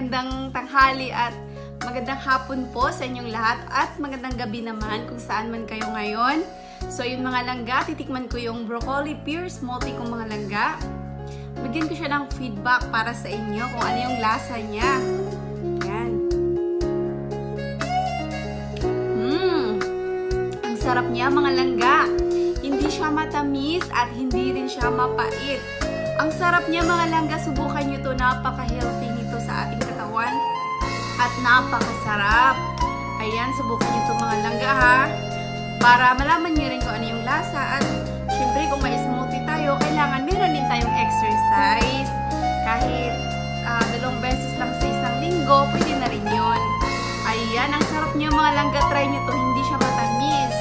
magandang tanghali at magandang hapon po sa inyong lahat at magandang gabi naman kung saan man kayo ngayon. So yun mga langga, titikman ko yung broccoli pure smoothie kong mga langga. Bigyan ko siya ng feedback para sa inyo kung ano yung lasa niya. Yan. Mmm! Ang sarap niya mga langga. Hindi siya matamis at hindi rin siya mapait. Ang sarap niya mga langga, subukan nyo to. Napaka-healthy sa ating katawan. At napakasarap. Ayan, subukan nyo to mga langga ha. Para malaman nyo rin kung ano yung lasa. At syempre kung may smoothie tayo, kailangan meron din tayong exercise. Kahit uh, dalawang beses lang sa isang linggo, pwede na rin yun. Ayan, ang sarap niya mga langga. Try nyo to, hindi siya matamis.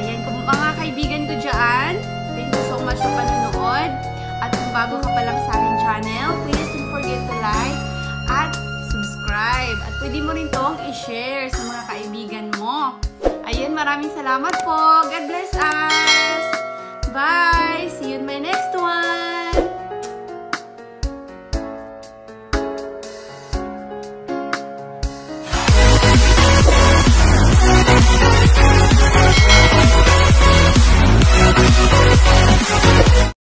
Ayan, kung mga kaibigan ko dyan, thank you so much sa panonood. At kung bago ka pa lang sa aking channel, please subscribe. At pwede mo rin tong i-share sa mga kaibigan mo. Ayun, maraming salamat po. God bless us! Bye! See you in my next!